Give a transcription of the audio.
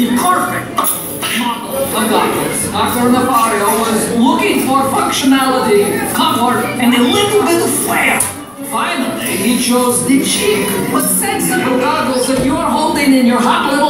The perfect model of Dr. Nefario was looking for functionality, comfort, and a little bit of flair. Finally, he chose the cheap but sensible goggles that you are holding in your hot little